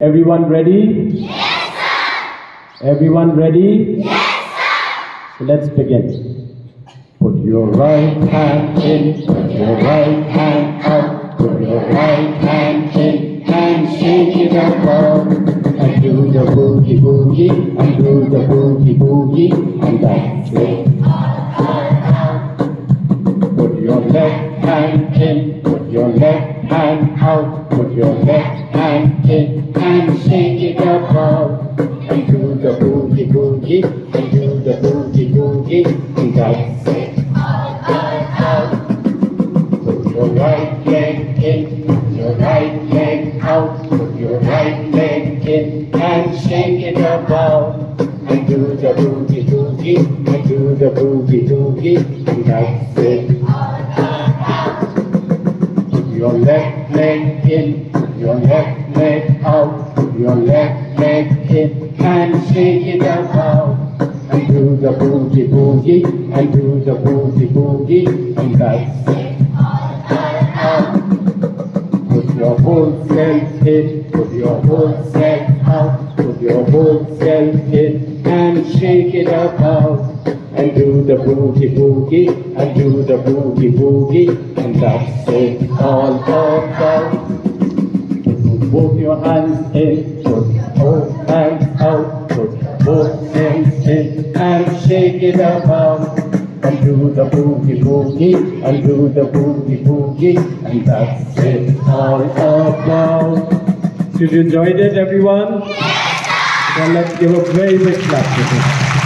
Everyone ready? Yes, sir. Everyone ready? Yes, sir. So let's begin. Put your right hand in, put your right hand out, put your right hand in and shake it above. And do the boogie boogie, and do the boogie boogie, and that's it. Put your left hand in, put your left hand out, put your left hand in and shake it above. And do the boogie boogie, and do the boogie boogie, and that's it. Put your right leg in, put your right leg out, put your right leg in and shake it above. And do the boogie boogie, and do the boogie boogie, and that's it. Put your left leg in, your left leg out, your left leg in and shake it above. And do the boogie boogie, and do the boogie boogie, and that's it. Put your whole self in, put your whole self out, put your whole self in and shake it about. And do the boogie boogie, and do the boogie boogie, and that's it all about. Put both your hands in, put both hands out, put both hands in and shake it about. And do the boogie boogie, and do the boogie boogie, and that's it all about. Did you enjoy it, everyone? Yes, Well, let's give a very big clap to them.